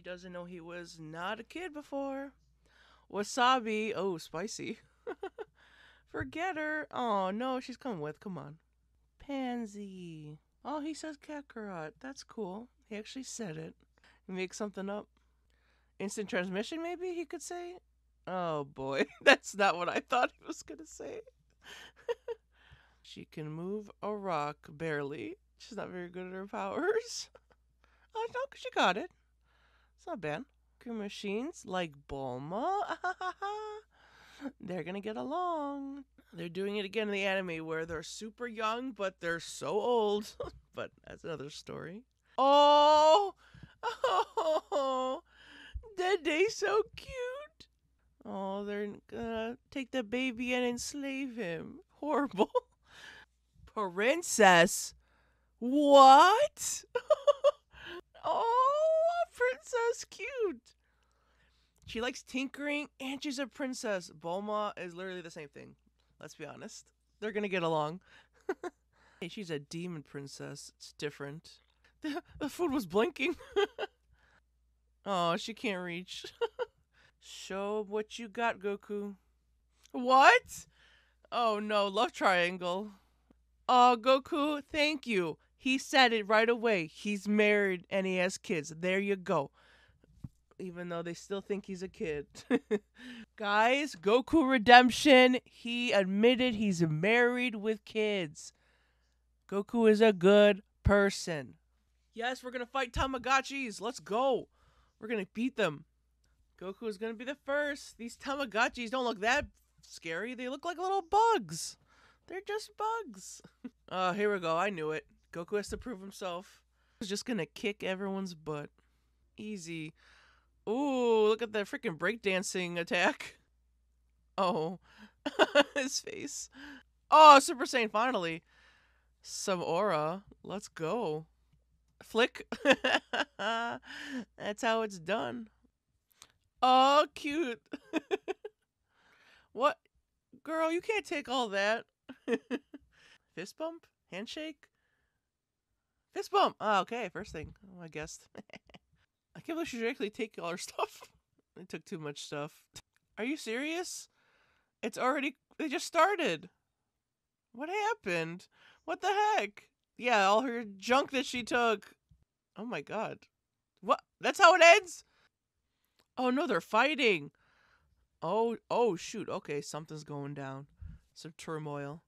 She doesn't know he was not a kid before. Wasabi. Oh, spicy. Forget her. Oh, no, she's coming with. Come on. Panzy. Oh, he says Kakarot. That's cool. He actually said it. He makes something up. Instant transmission, maybe he could say? Oh boy, that's not what I thought he was gonna say. she can move a rock barely. She's not very good at her powers. Oh no, she got it. It's not bad. Machines like Bulma. they're gonna get along. They're doing it again in the anime where they're super young, but they're so old. but that's another story. Oh, oh, Dede's so cute. Oh, they're gonna take the baby and enslave him. Horrible. Princess. What? oh, princess cute. She likes tinkering and she's a princess. Bulma is literally the same thing. Let's be honest. They're gonna get along. hey, she's a demon princess. It's different. The, the food was blinking. oh, she can't reach. Show what you got, Goku. What? Oh no, love triangle. Oh, Goku, thank you. He said it right away. He's married and he has kids. There you go. Even though they still think he's a kid. Guys, Goku Redemption, he admitted he's married with kids. Goku is a good person. Yes, we're going to fight Tamagotchis. Let's go. We're going to beat them. Goku is going to be the first. These Tamagotchis don't look that scary. They look like little bugs. They're just bugs. Oh, here we go. I knew it. Goku has to prove himself. He's just going to kick everyone's butt. Easy. Ooh, look at that freaking breakdancing attack. Oh, his face. Oh, Super Saiyan finally. Some aura. Let's go. Flick. That's how it's done. Oh, cute. what? Girl, you can't take all that. Fist bump? Handshake? Fist bump! Oh, okay, first thing. Oh, I guessed. I can't believe actually take all her stuff. they took too much stuff. Are you serious? It's already. They just started. What happened? What the heck? Yeah, all her junk that she took. Oh my god. What? That's how it ends? Oh no, they're fighting. Oh, oh shoot. Okay, something's going down. Some turmoil.